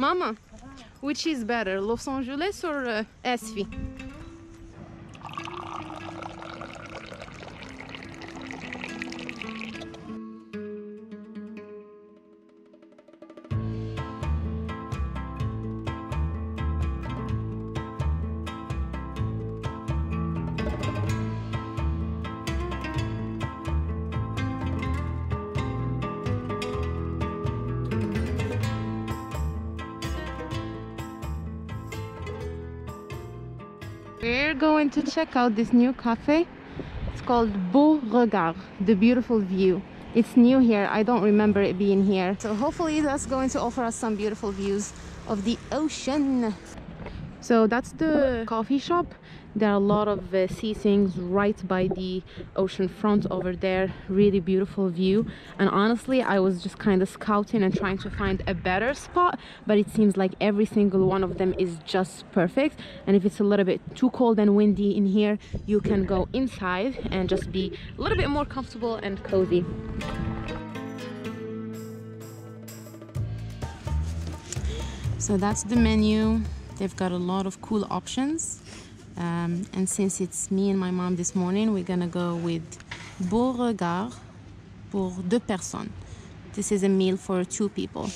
Mama, which is better, Los Angeles or uh? Check out this new cafe. It's called Beau Regard, the beautiful view. It's new here. I don't remember it being here. So hopefully that's going to offer us some beautiful views of the ocean. So that's the coffee shop. There are a lot of uh, seatings right by the ocean front over there. Really beautiful view. And honestly, I was just kind of scouting and trying to find a better spot, but it seems like every single one of them is just perfect. And if it's a little bit too cold and windy in here, you can go inside and just be a little bit more comfortable and cozy. So that's the menu. They've got a lot of cool options. Um, and since it's me and my mom this morning, we're gonna go with Beauregard pour deux personnes. This is a meal for two people.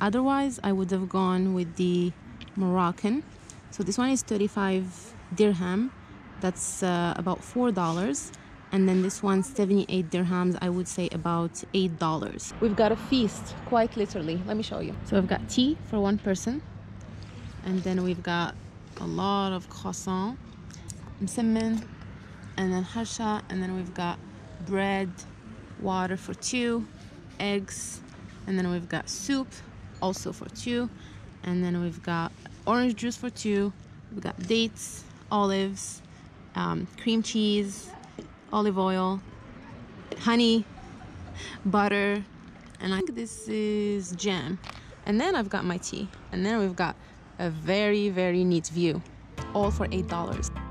Otherwise, I would have gone with the Moroccan. So this one is 35 dirham. That's uh, about four dollars. And then this one, 78 dirhams, I would say about eight dollars. We've got a feast, quite literally. Let me show you. So we've got tea for one person, and then we've got a lot of croissant, msemen, and then harsha, and then we've got bread, water for two, eggs, and then we've got soup, also for two, and then we've got orange juice for two, we've got dates, olives, um, cream cheese, olive oil, honey, butter, and I think this is jam. And then I've got my tea, and then we've got a very, very neat view, all for $8.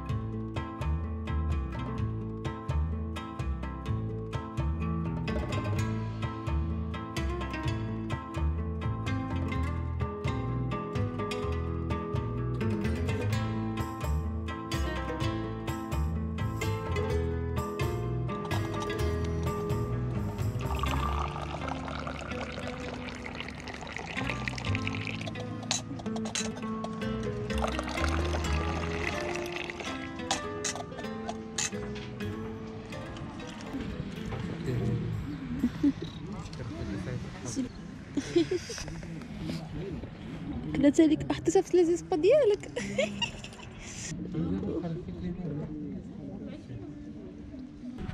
قالت لك احتسبت لي زيسبا ديالك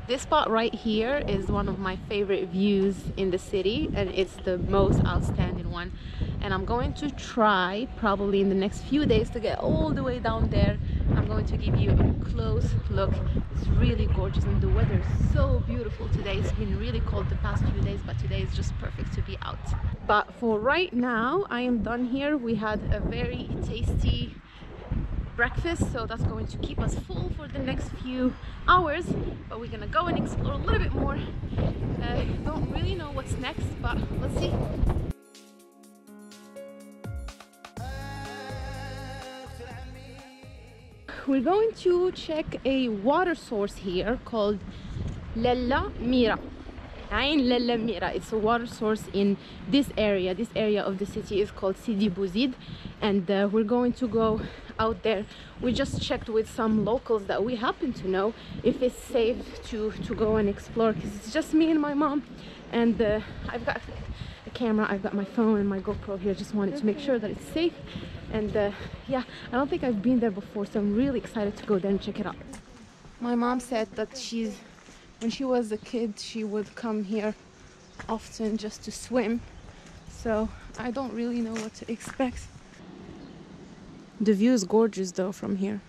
This spot right here is one of my favorite views in the city and it's the most outstanding one and I'm going to try probably in the next few days to get all the way down there I'm going to give you a close look. It's really gorgeous and the weather is so beautiful today. It's been really cold the past few days but today is just perfect to be out. But for right now I am done here. We had a very tasty breakfast so that's going to keep us full for the next few hours. But we're gonna go and explore a little bit more. Uh, don't really know what's next but let's see we're going to check a water source here called Lella Mira Ain Lella Mira. It's a water source in this area. This area of the city is called Sidi Bouzid, and uh, we're going to go out there. We just checked with some locals that we happen to know if it's safe to to go and explore because it's just me and my mom, and uh, I've got camera, I've got my phone and my GoPro here. Just wanted to make sure that it's safe, and uh, yeah, I don't think I've been there before, so I'm really excited to go there and check it out. My mom said that she's when she was a kid she would come here often just to swim so I don't really know what to expect the view is gorgeous though from here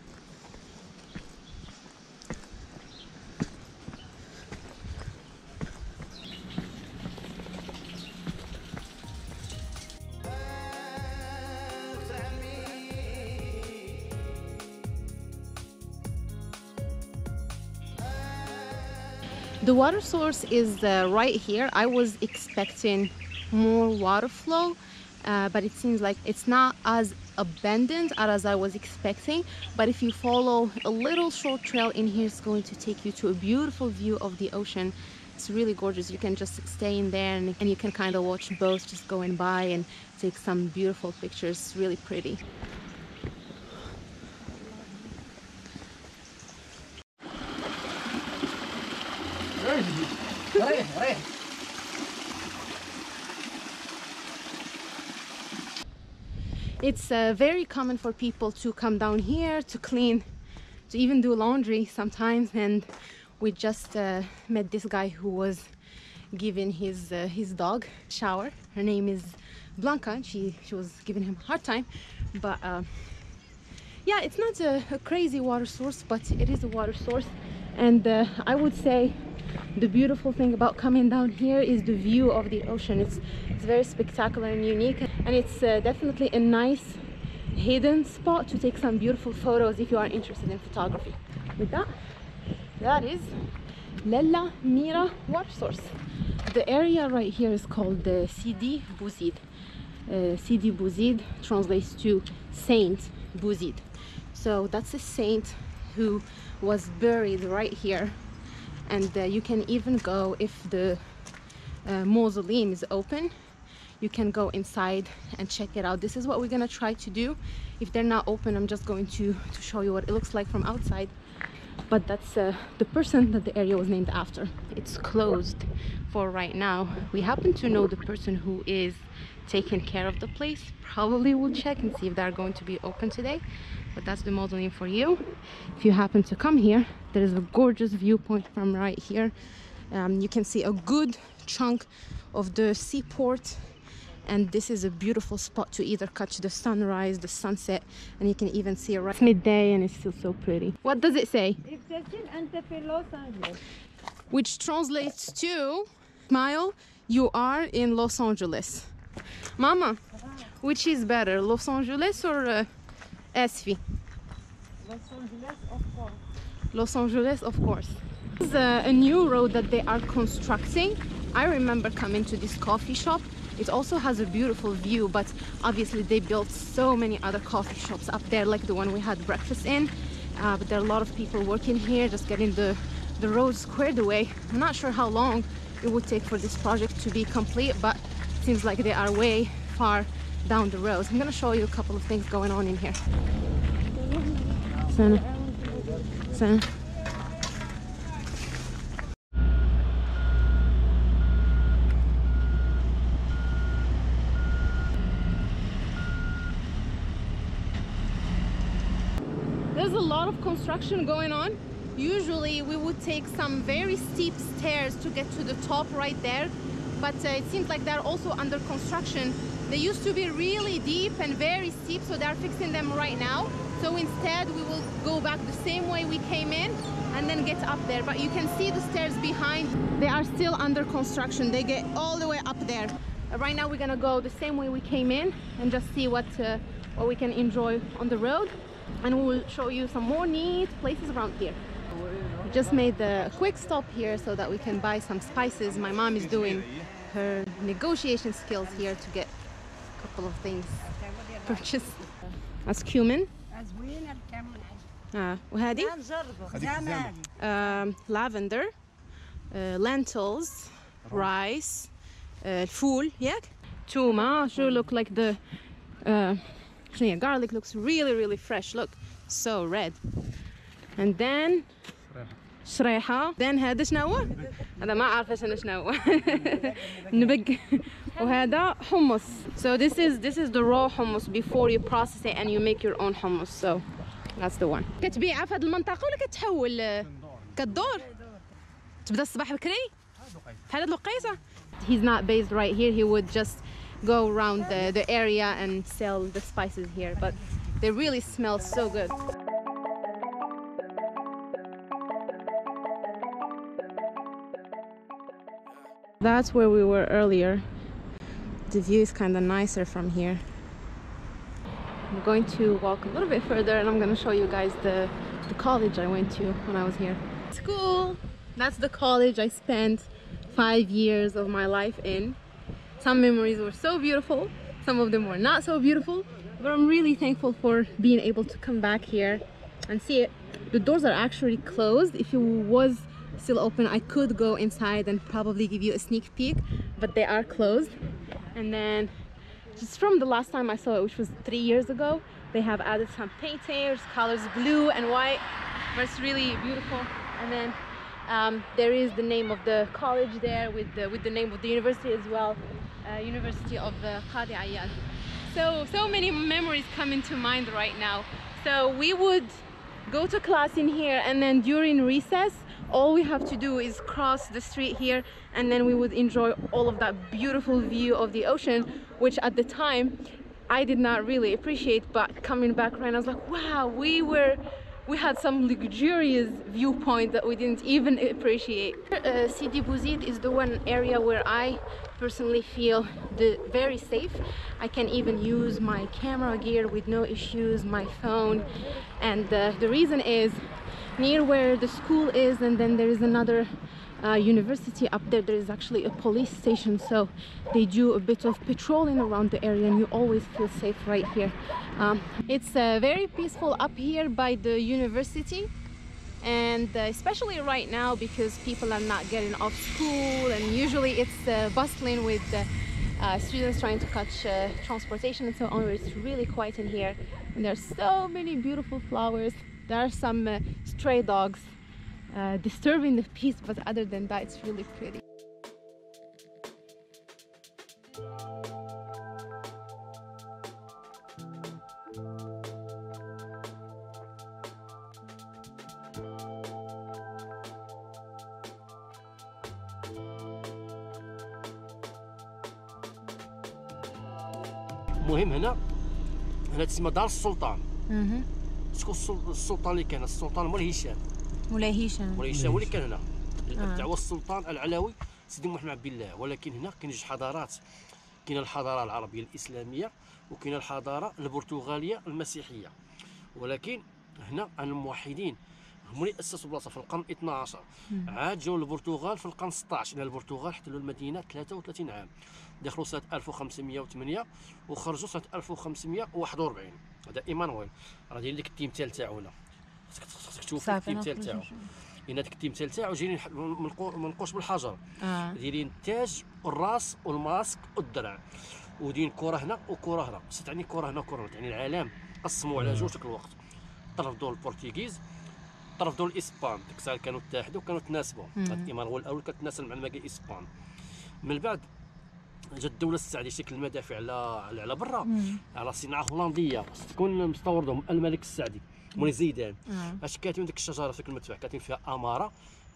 the water source is uh, right here. I was expecting more water flow uh, but it seems like it's not as abandoned as I was expecting. But if you follow a little short trail in here it's going to take you to a beautiful view of the ocean. It's really gorgeous. You can just stay in there and, and you can kind of watch boats just going by and take some beautiful pictures. It's really pretty it's uh, very common for people to come down here to clean to even do laundry sometimes. And we just uh, met this guy who was giving his uh, his dog shower. Her name is Blanca. She she was giving him a hard time. But uh, yeah it's not a, a, crazy water source but it is a water source. And uh, I would say the beautiful thing about coming down here is the view of the ocean. It's it's very spectacular and unique and it's uh, definitely a nice hidden spot to take some beautiful photos if you are interested in photography. With that that is Lella Mira water source. The area right here is called the Sidi Bouzid. Uh, Sidi Bouzid translates to Saint Bouzid. So that's a saint who was buried right here. And uh, you can even go if the uh, mausoleum is open you can go inside and check it out. This is what we're gonna try to do. If they're not open i'm just going to to show you what it looks like from outside. But that's uh, the person that the area was named after. It's closed for right now. We happen to know the person who is taking care of the place. Probably will check and see if they're going to be open today. But that's the mausoleum for you. If you happen to come here there is a gorgeous viewpoint from right here. Um, you can see a good chunk of the seaport and this is a beautiful spot to either catch the sunrise the sunset and you can even see it right midday and it's still so pretty what does it say which translates to smile you are in los angeles mama which is better los angeles or uh, Asfi? Los Angeles, of course. Los Angeles, of course. This is a, a new road that they are constructing. I remember coming to this coffee shop. It also has a beautiful view, but obviously they built so many other coffee shops up there, like the one we had breakfast in. Uh, but there are a lot of people working here, just getting the, the road squared away. I'm not sure how long it would take for this project to be complete, but it seems like they are way far down the road. I'm gonna show you a couple of things going on in here. Sana. Sana. There's a lot of construction going on. Usually we would take some very steep stairs to get to the top right there, but uh, it seems like they're also under construction they used to be really deep and very steep, so they're fixing them right now. So instead, we will go back the same way we came in and then get up there. But you can see the stairs behind. They are still under construction. They get all the way up there. Uh, right now, we're gonna go the same way we came in and just see what, uh, what we can enjoy on the road And we will show you some more neat places around here. We just made a quick stop here so that we can buy some spices. My mom is doing her negotiation skills here to get couple of things purchased as cumin آه وهذه um, lavender uh, lentils rice uh, الفول ياك tuma sure look like the uh, garlic looks really really fresh look so red and then شريحة then هذا شنو هو؟ هذا ما عارفة انا شنو هو نبق وهذا حمص so this is this is the raw hummus before you process it and you make your own hummus so that's the one كتبيعها في هذه المنطقة ولا كتحول كدور تبدا الصباح بكري بحال هاد الوقيته he's not based right here he would just go around the, the area and sell the spices here but they really smell so good That's where we were earlier. The view is kind of nicer from here. I'm going to walk a little bit further and I'm going to show you guys the, the college I went to when I was here. School! That's the college I spent five years of my life in. Some memories were so beautiful. some of them were not so beautiful but i'm really thankful for being able to come back here and see it. The doors are actually closed. If it was still open i could go inside and probably give you a sneak peek but they are closed. And then just from the last time i saw it which was three years ago they have added some paintings colors blue and white but it's really beautiful. And then um, there is the name of the college there with the, with the name of the university as well uh, University of uh, Qadi so so many memories come into mind right now. So we would go to class in here and then during recess all we have to do is cross the street here and then we would enjoy all of that beautiful view of the ocean which at the time I did not really appreciate but coming back right now I was like wow we were we had some luxurious viewpoint that we didn't even appreciate. Uh, Sidi Bouzid is the one area where I personally feel the very safe. I can even use my camera gear with no issues, my phone, and uh, the reason is near where the school is and then there is another uh, university up there there is actually a police station so they do a bit of patrolling around the area and you always feel safe right here. Um, it's uh, very peaceful up here by the university and uh, especially right now because people are not getting off school and usually it's uh, bustling with uh, students trying to catch uh, transportation and so on it's really quiet in here. And there's so many beautiful flowers. There are some uh, stray dogs uh, disturbing the peace but other than that it's really pretty المهم هنا هنا تسمى دار السلطان شكون السلطان اللي كان السلطان مولاي هشام مولاي هشام مولاي هشام هو اللي كان هنا الدعوه السلطان العلوي سيدي محمد عبد الله ولكن هنا كاين جوج حضارات. كاينة الحضارة العربية الإسلامية وكاينه الحضارة البرتغالية المسيحية. ولكن هنا الموحدين هم اللي أسسوا بلاصة في القرن 12 عاد جاوا البرتغال في القرن 16 لأن البرتغال احتلوا المدينة 33 عام. دخلوا سنة 1508 وخرجوا سنة 1541 هذا إيمانويل. راه داير لك التمثال تاعو هنا. خاصك تشوف التمثال تاعو. لأن هذاك التمثال تاعو جايين منقوش بالحجر. آه. دايرين التاج والراس والماسك والدرع. ودين كرة هنا وكرة هنا. تعني كرة هنا وكرة هنا. تعني العالم قسموا على جوج ذاك الوقت. طرف دول البرتغيز طرف دول الاسبان ديك الساعة كانوا اتحدوا كانوا تناسبوا. هو الأول كتناسب مع الماكي الاسبان من بعد جات الدولة السعودية شكل المدافع على على برا. على صناعة هولندية. تكون مستوردهم الملك السعدي مولاي زيدان. اش كاتبين ديك الشجرة في المدفع كاتبين فيها أمارة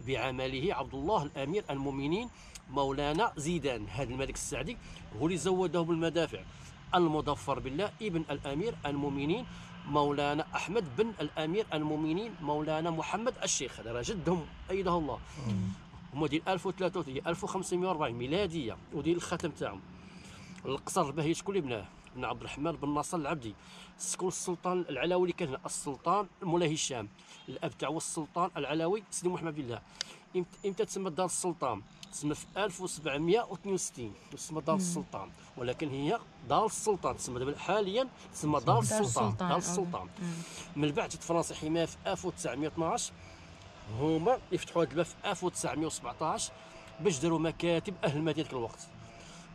بعمله عبد الله الأمير المؤمنين مولانا زيدان. هذا الملك السعدي هو اللي زوده بالمدافع. المظفر بالله ابن الأمير المؤمنين مولانا أحمد بن الأمير المؤمنين مولانا محمد الشيخ. هذا جدهم ايده الله. هما ديال 1033 1540 ميلادية وديال الختم تاعهم. القصر الباهي شكون اللي بناه؟ بن عبد الرحمن بن ناصر العبدي. سكون السلطان العلوي اللي كان هنا السلطان مولاي هشام الأب تاعو السلطان العلوي سيدي محمد بن الله. إمتى تسمى دار السلطان؟ تسمى في 1762 تسمى دار السلطان. ولكن هي دار السلطان تسمى دابا حاليا تسمى دار السلطان دار السلطان من بعد جات فرنسا حماية في 1912 هما يفتحوا هذا الباب في 1917 باش داروا مكاتب أهل المدينة ذاك الوقت.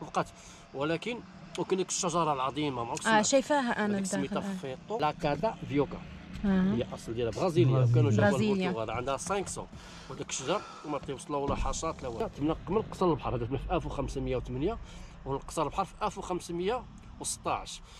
وبقات ولكن ديك الشجرة العظيمة ما آه شايفاها أنا سميتها فيطو لا كادا فيوكا هي أصل ديالها برازيليا وكانوا جابوا البرتغال عندها 500 وداك الشجر ما توصلوا ولا حصات لا والو. تمنا من قصر البحر هذا في 1508 ونقصر البحر في 1500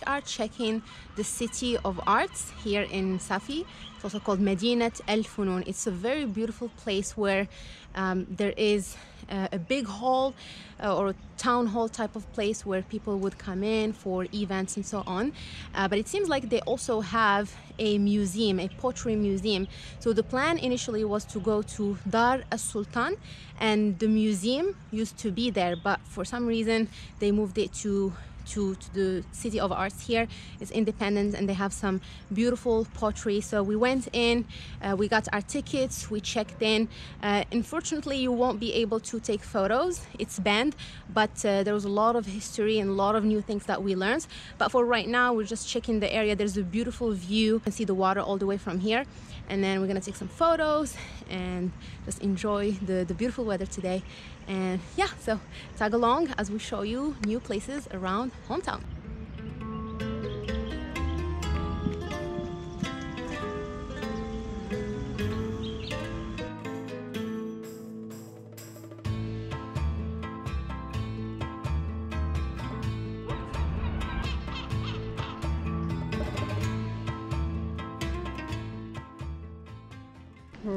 are checking the city of arts here in Safi. It's also called Medinat El Funun. It's a very beautiful place where um, there is uh, a big hall uh, or town hall type of place where people would come in for events and so on. Uh, but it seems like they also have a museum, a pottery museum. So the plan initially was to go to Dar as Sultan and the museum used to be there, but for some reason they moved it to to, to the City of Arts here. It's independent and they have some beautiful pottery. So we went in, uh, we got our tickets, we checked in. Uh, unfortunately, you won't be able to take photos. It's banned, but uh, there was a lot of history and a lot of new things that we learned. But for right now, we're just checking the area. There's a beautiful view. You can see the water all the way from here. And then we're gonna take some photos and just enjoy the, the beautiful weather today. And yeah, so tag along as we show you new places around hometown.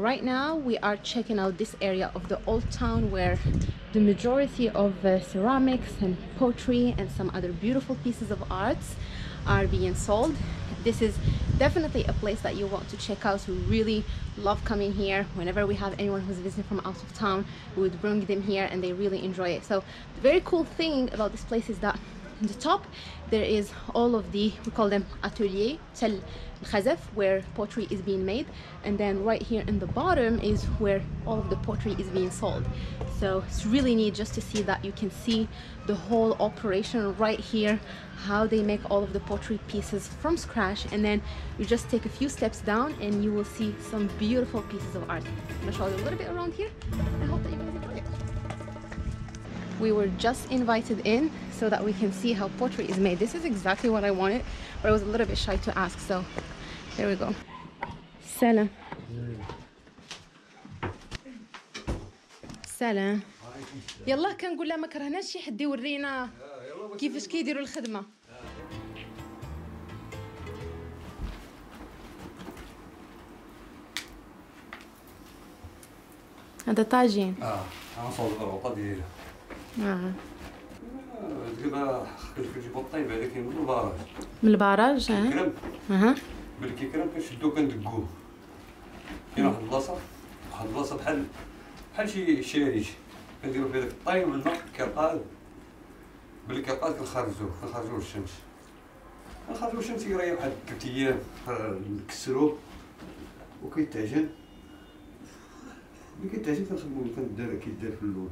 right now we are checking out this area of the old town where the majority of uh, ceramics and pottery and some other beautiful pieces of arts are being sold. This is definitely a place that you want to check out. We really love coming here. Whenever we have anyone who's visiting from out of town we would bring them here and they really enjoy it. So the very cool thing about this place is that the top there is all of the we call them atelier tel khazaf where pottery is being made. And then right here in the bottom is where all of the pottery is being sold. So it's really neat just to see that you can see the whole operation right here how they make all of the pottery pieces from scratch. And then you just take a few steps down and you will see some beautiful pieces of art. I'm gonna show you a little bit around here. I hope we were just invited in so that we can see how pottery is made this is exactly what i wanted but i was a little bit shy to ask so there we go سلام سلام يلا كنقول لها ما كرهناش شي حد يورينا كيفاش كيديروا الخدمه هذا طاجين آه غنصوب الغوطه ديالها الطيب هذا كاين من البراج. من البراج الكرم أها. بالكيكرم كنشدو كندقوه كاين واحد البلاصة واحد البلاصة بحال بحال شي شاريش كنديرو فيه داك الطايب بالماء كيرقاد بالكيرقاد كنخرجوه كنخرجوه للشمس. كنخرجوه للشمس يريح واحد ثلاث أيام نكسروه وكيتعجن. ملي كيتعجن كنخدمو كندار كيدار في اللول.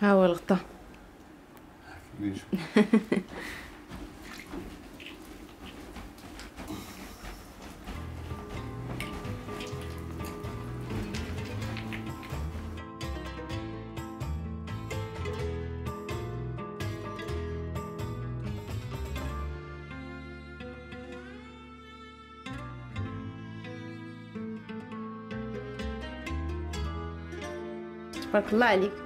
ها هو الغطا. تبارك الله عليك.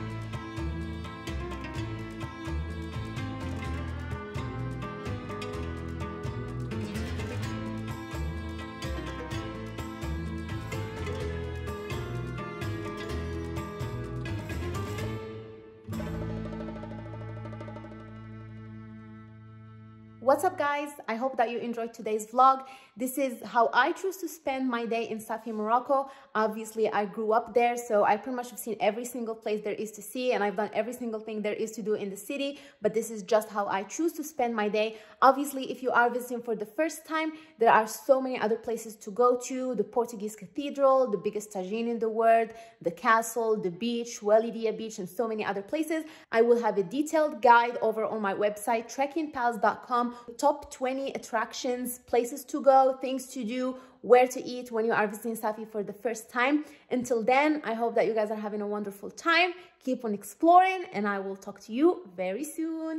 What's up guys? I hope that you enjoyed today's vlog. This is how I choose to spend my day in Safi, Morocco. Obviously, I grew up there, so I pretty much have seen every single place there is to see and I've done every single thing there is to do in the city, but this is just how I choose to spend my day. Obviously, if you are visiting for the first time, there are so many other places to go to, the Portuguese cathedral, the biggest tagine in the world, the castle, the beach, Walidia beach, and so many other places. I will have a detailed guide over on my website, trekkingpals.com top 20 attractions, places to go, things to do, where to eat when you are visiting Safi for the first time. Until then, I hope that you guys are having a wonderful time. Keep on exploring and I will talk to you very soon.